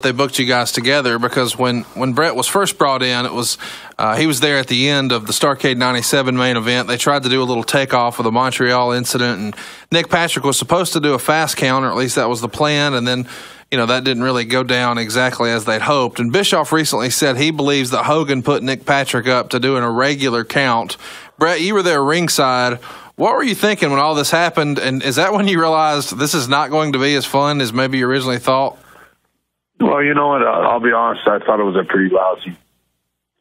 they booked you guys together because when, when Bret was first brought in, it was uh, he was there at the end of the Starcade '97 main event. They tried to do a little takeoff of the Montreal incident, and Nick Patrick was supposed to do a fast count, or at least that was the plan, and then. You know, that didn't really go down exactly as they'd hoped. And Bischoff recently said he believes that Hogan put Nick Patrick up to doing a regular count. Bret, you were there ringside. What were you thinking when all this happened? And is that when you realized this is not going to be as fun as maybe you originally thought? Well, you know what? I'll be honest. I thought it was a pretty lousy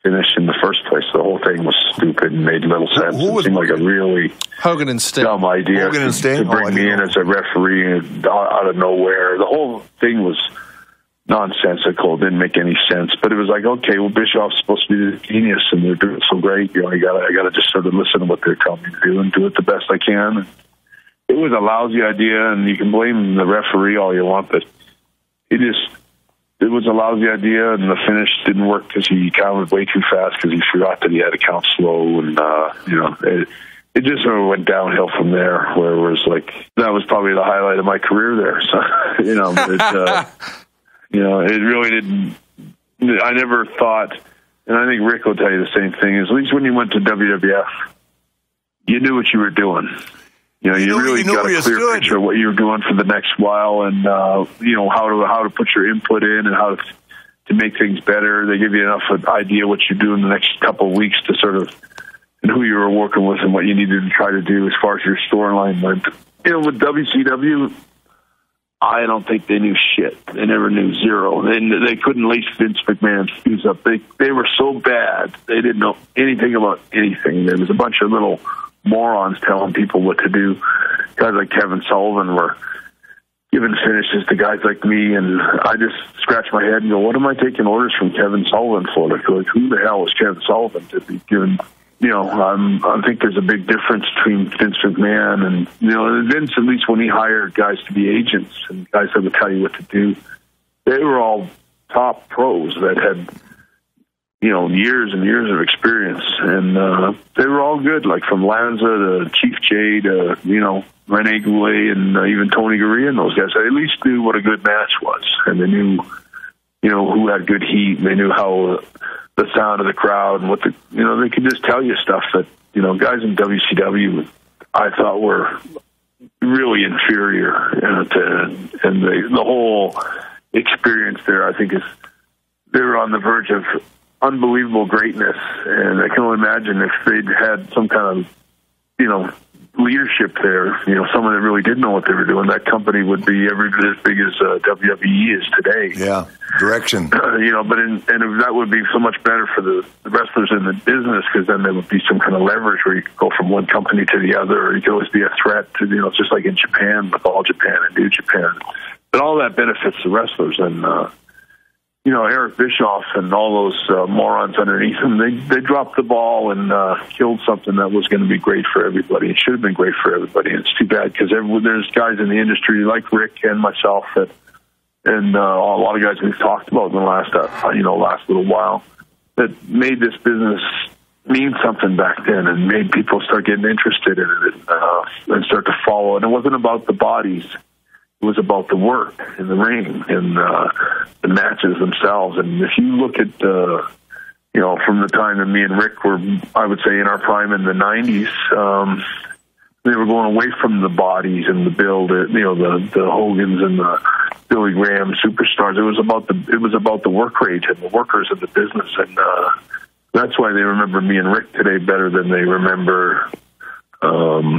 finish in the first place. The whole thing was stupid and made little sense. Who, who was, it seemed like a really Hogan and Sting. dumb idea Hogan and Sting? to oh, bring oh, me in as a referee out of nowhere. The whole thing was nonsensical. Didn't make any sense. But it was like, okay, well, Bischoff's supposed to be the genius, and they're doing so great. You know, I got I got to just sort of listen to what they're telling me to do and do it the best I can. It was a lousy idea, and you can blame the referee all you want, but it just it was a lousy idea, and the finish didn't work because he counted way too fast because he forgot that he had to count slow, and uh, you know. It, it just sort of went downhill from there, where it was like that was probably the highlight of my career there. So, you know, it, uh, you know, it really didn't. I never thought, and I think Rick will tell you the same thing. Is at least when you went to WWF, you knew what you were doing. You know, you, you really got a clear picture of what you're doing for the next while, and uh, you know how to how to put your input in and how to to make things better. They give you enough of idea what you do in the next couple of weeks to sort of and who you were working with and what you needed to try to do as far as your storyline went. You know, with WCW, I don't think they knew shit. They never knew zero. And they couldn't lace Vince McMahon's shoes up. They they were so bad they didn't know anything about anything. There was a bunch of little morons telling people what to do. Guys like Kevin Sullivan were giving finishes to guys like me, and I just scratch my head and go, "What am I taking orders from Kevin Sullivan for?" Like, like who the hell is Kevin Sullivan to be giving? You know, um, I think there's a big difference between Vince McMahon and you know Vince. At least when he hired guys to be agents and guys that would tell you what to do, they were all top pros that had you know, years and years of experience, and uh, were all good. Like from Lanza to Chief Jay to you know Rene Goulet and uh, even Tony Garea and those guys. They at least knew what a good match was, and they knew, you know, who had good heat. And they knew how uh, the sound of the crowd and what the you know they could just tell you stuff that you know guys in WCW I thought were really inferior you know, to and the the whole experience there I think is they were on the verge of unbelievable greatness. And I can only imagine if they'd had some kind of, you know, leadership there, you know, someone that really did know what they were doing, that company would be every bit as big as uh, WWE is today. Yeah, direction. Uh, you know, but in, and that would be so much better for the, the wrestlers in the business because then there would be some kind of leverage where you could go from one company to the other, or you could always be a threat to, you know, just like in Japan with All Japan and New Japan. But all that benefits the wrestlers, and uh, you know, Eric Bischoff and all those uh, morons underneath him, they they dropped the ball and uh, killed something that was going to be great for everybody. It should have been great for everybody. And it's too bad because there's guys in the industry like Rick and myself that, and uh, a lot of guys we've talked about in the last, uh, you know, last little while that made this business mean something back then and made people start getting interested in it and, uh, and start to follow. And it wasn't about the bodies it was about the work in the ring and uh, the matches themselves. And if you look at, uh, you know, from the time that me and Rick were, I would say, in our prime in the '90s, um, they were going away from the bodies and the build, uh, you know, the the Hogans and the Billy Graham superstars. It was about the it was about the work rate and the workers of the business, and uh, that's why they remember me and Rick today better than they remember. Um,